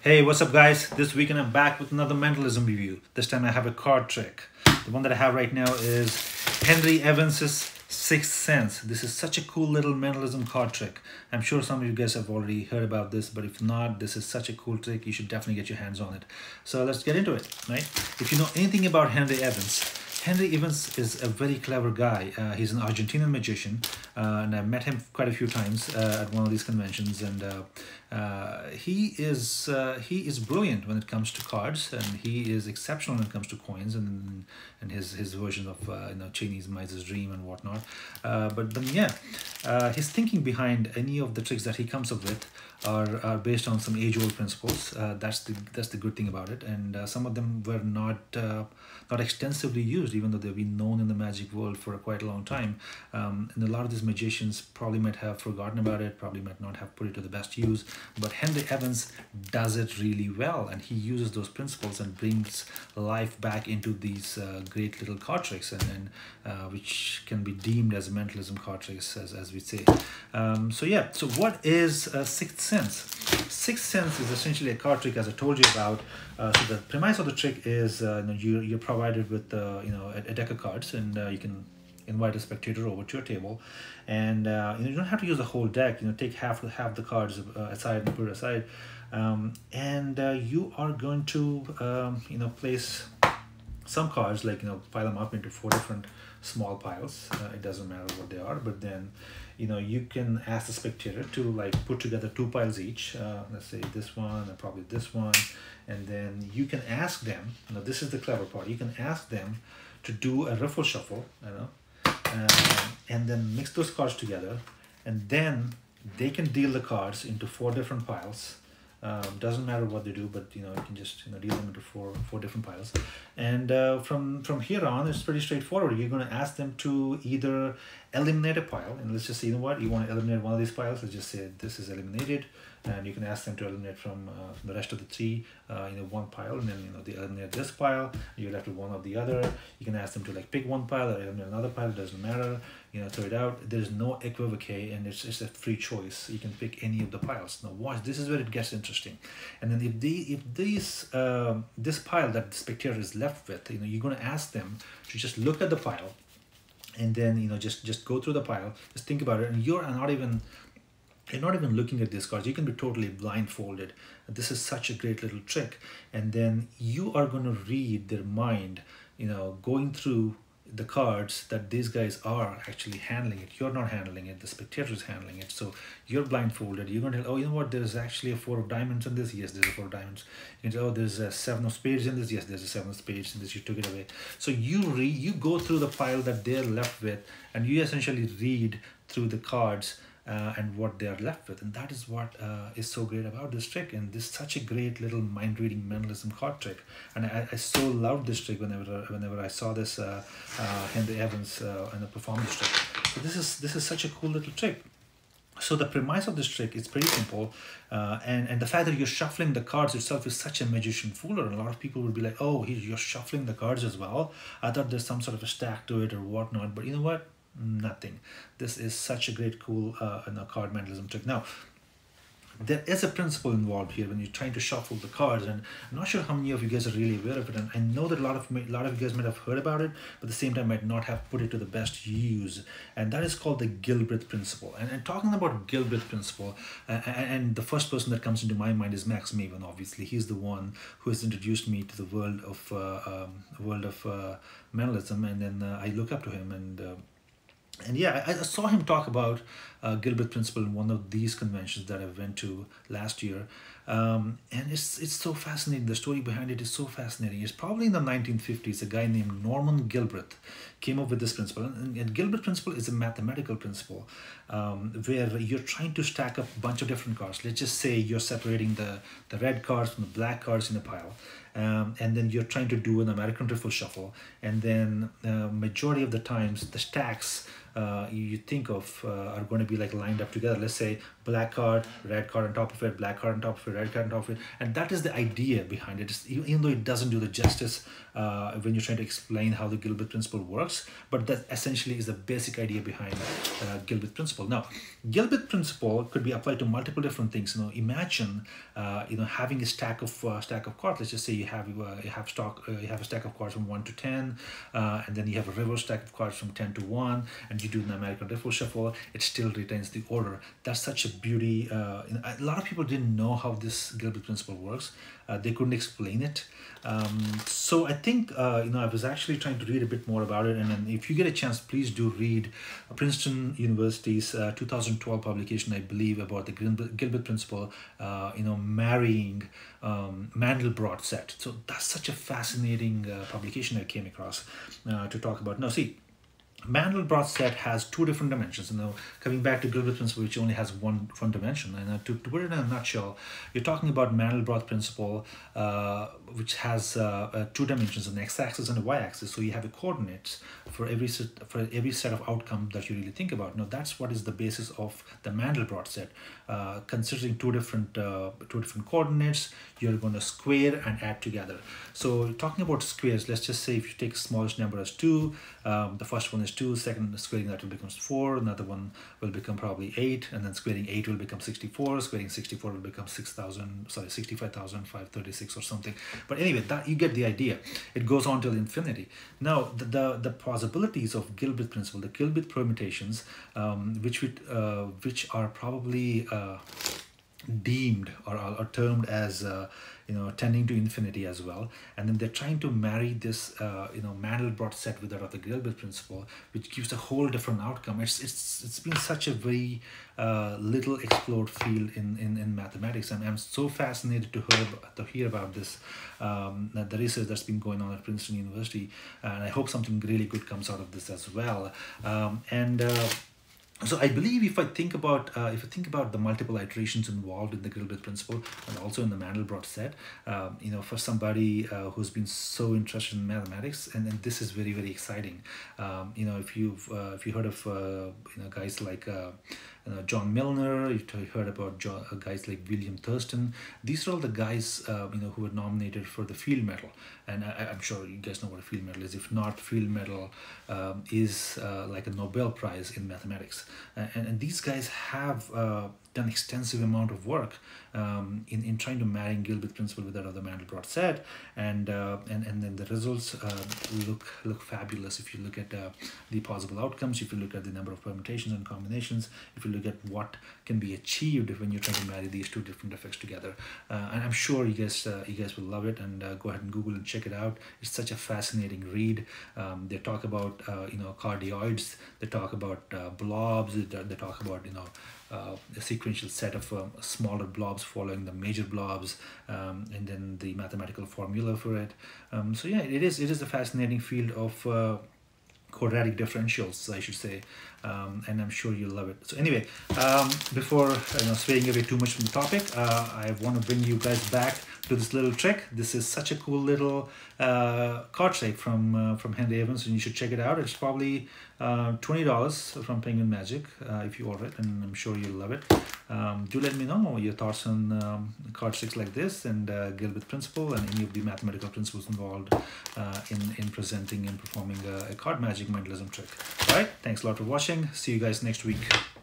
Hey, what's up guys? This weekend I'm back with another mentalism review. This time I have a card trick. The one that I have right now is Henry Evans's Sixth Sense. This is such a cool little mentalism card trick. I'm sure some of you guys have already heard about this, but if not, this is such a cool trick. You should definitely get your hands on it. So let's get into it, right? If you know anything about Henry Evans, Henry Evans is a very clever guy. Uh, he's an Argentinian magician, uh, and I've met him quite a few times uh, at one of these conventions. And uh, uh, he is uh, he is brilliant when it comes to cards, and he is exceptional when it comes to coins and and his his version of you know Chinese Miser's Dream and whatnot. but then yeah, his thinking behind any of the tricks that he comes up with are, are based on some age-old principles. that's the that's the good thing about it, and some of them were not not extensively used, even though they've been known in the magic world for a quite a long time. Um, and a lot of these magicians probably might have forgotten about it, probably might not have put it to the best use. But Henry Evans does it really well, and he uses those principles and brings life back into these uh, great little card tricks, and, and uh, which can be deemed as mentalism card tricks, as, as we say. Um, so yeah, so what is uh, Sixth Sense? Sixth Sense is essentially a card trick, as I told you about. Uh, so the premise of the trick is uh, you know, you, you're provided with uh, you know a, a, deck of cards, and uh, you can invite a spectator over to your table, and uh, you, don't have to use the whole deck. You know, take half half the cards uh, aside and put it aside, um, and uh, you are going to um, you know place some cards like you know pile them up into four different small piles. Uh, it doesn't matter what they are, but then you know you can ask the spectator to like put together two piles each uh, let's say this one and probably this one and then you can ask them now this is the clever part you can ask them to do a riffle shuffle you know uh, and then mix those cards together and then they can deal the cards into four different piles um, doesn't matter what they do, but you know you can just you know deal them into four four different piles, and uh, from from here on it's pretty straightforward. You're going to ask them to either eliminate a pile, and let's just say you know what you want to eliminate one of these piles. Let's just say this is eliminated, and you can ask them to eliminate from, uh, from the rest of the three, uh, you know, one pile, and then you know they eliminate this pile. You're left with one of the other. You can ask them to like pick one pile or eliminate another pile. It doesn't matter. You know throw it out. There's no equivoque and it's just a free choice. You can pick any of the piles. Now watch. This is where it gets interesting. And then if the if this um, this pile that the spectator is left with you know you're going to ask them to just look at the pile and then you know just just go through the pile. Just think about it. And you're not even you're not even looking at these cards you can be totally blindfolded this is such a great little trick and then you are going to read their mind you know going through the cards that these guys are actually handling it. You're not handling it, the spectator is handling it. So you're blindfolded. You're going to oh, you know what, there's actually a four of diamonds in this. Yes, there's a four of diamonds. You can say, oh, there's a seven of spades in this. Yes, there's a seven of spades in this. You took it away. So you read, you go through the pile that they're left with and you essentially read through the cards uh, and what they are left with. And that is what uh, is so great about this trick. And this is such a great little mind reading mentalism card trick. And I, I so loved this trick whenever whenever I saw this uh, uh, Henry Evans uh, in a performance trick. So this is this is such a cool little trick. So the premise of this trick is pretty simple, uh, and and the fact that you're shuffling the cards itself is such a magician fooler. A lot of people would be like, "Oh, you're shuffling the cards as well." I thought there's some sort of a stack to it or whatnot. But you know what? Nothing. This is such a great cool uh, card mentalism trick. Now there is a principle involved here when you're trying to shuffle the cards and I'm not sure how many of you guys are really aware of it and I know that a lot of a lot of you guys might have heard about it but at the same time might not have put it to the best use and that is called the Gilbreath principle. And, and talking about Gilbreath principle uh, and the first person that comes into my mind is Max Maven obviously. He's the one who has introduced me to the world of uh, um, world of uh, mentalism and then uh, I look up to him and uh, and yeah, I, I, saw him talk about uh, Gilbreath Principle in one of these conventions that I went to last year. Um, and it's, it's so fascinating. The story behind it is so fascinating. It's probably in the 1950s, a guy named Norman Gilbreath came up with this principle. And, and Gilbreath Principle is a mathematical principle um, where you're trying to stack up a bunch of different cards. Let's just say you're separating the, the red cards from the black cards in a pile. Um, and then you're trying to do an American riffle shuffle. And then uh, majority of the times, the stacks uh, you think of uh, are going to be like lined up together. Let's say black card, red card on top of it, black card on top of it, red card on top of it. And that is the idea behind it. Even though it doesn't do the justice uh, when you're trying to explain how the Gilbert principle works, but that essentially is the basic idea behind uh, Gilbert principle. Now, Gilbert principle could be applied to multiple different things. You know, imagine, you know, having a stack of stack of cards. Let's just say you have you have stock you have a stack of cards from one to ten, and then you have a reverse stack of cards from ten to one, and you do an American riffle shuffle. It still retains the order. That's such a beauty. Uh, a lot of people didn't know how this Gilbert principle works. Uh, they couldn't explain it. Um, so I think uh, you know I was actually trying to read a bit more about it, and then if you get a chance, please do read Princeton University's uh, 2012 publication, I believe, about the Gilbert principle. Uh, you know, marrying um, Mandelbrot set. So that's such a fascinating uh, publication I came across to talk about. Now, see Mandelbrot set has two different dimensions. You know, coming back to Gilbert principle, which only has one one dimension. And uh, to, to put it in a nutshell, you're talking about Mandelbrot principle, uh, which has uh, uh, two dimensions, an x-axis and a y-axis. So you have a coordinates for every set for every set of outcome that you really think about. Now that's what is the basis of the Mandelbrot set. Uh, considering two different uh, two different coordinates, you're going to square and add together. So talking about squares, let's just say if you take smallest number as two, um, the first one is 2, second squaring that will become 4, another one will become probably 8, and then squaring 8 will become 64, squaring 64 will become 6,000, sorry, 65,536 or something. But anyway, that you get the idea. It goes on till infinity. Now, the, the, the possibilities of Gilbert principle, the Gilbert permutations, um, which, would, uh, which are probably uh, deemed or, or termed as uh, you know tending to infinity as well. And then they're trying to marry this uh, you know Mandelbrot set with that of the Gilbert principle which gives a whole different outcome. It's it's it's been such a very uh, little explored field in, in, in mathematics. And I'm so fascinated to hear to hear about this um, the research that's been going on at Princeton University. And I hope something really good comes out of this as well. Um, and uh, so I believe if I think about uh, if I think about the multiple iterations involved in the Gilbert principle and also in the Mandelbrot set, um, you know, for somebody uh, who's been so interested in mathematics, and, this is very very exciting. Um, you know, if you've uh, if you heard of uh, you know guys like uh, John Milnor, you heard about uh, guys like William Thurston. These are all the guys uh, you know who were nominated for the Field Medal, and I, am sure you guys know what a Field Medal is. If not, Field Medal um, is uh, like a Nobel Prize in mathematics, and, and these guys have uh, done extensive amount of work um, in, in trying to marry Gilbert principle with that other Mandelbrot set and uh, and and then the results uh, look look fabulous. If you look at uh, the possible outcomes if you look at the number of permutations and combinations if you look at what can be achieved when you're trying to marry these two different effects together. Uh, and I'm sure you guys uh, you guys will love it. And uh, go ahead and Google and check it out. It's such a fascinating read. Um, they talk about you know cardioids. They talk about blobs. They, talk about you know a sequential set of um, smaller blobs following the major blobs um, and then the mathematical formula for it. Um, so yeah it is it is a fascinating field of uh, quadratic differentials I should say um, and I'm sure you'll love it. So anyway um, before you know swaying away too much from the topic uh, I want to bring you guys back to this little trick. This is such a cool little uh, card trick from uh, from Henry Evans, and you should check it out. It's probably uh, twenty dollars from Penguin Magic uh, if you order it, and I'm sure you'll love it. Um, do let me know your thoughts on um, card tricks like this and uh, Gilbert principle and any of the mathematical principles involved uh, in in presenting and performing a, a card magic mentalism trick. All right, thanks a lot for watching. See you guys next week.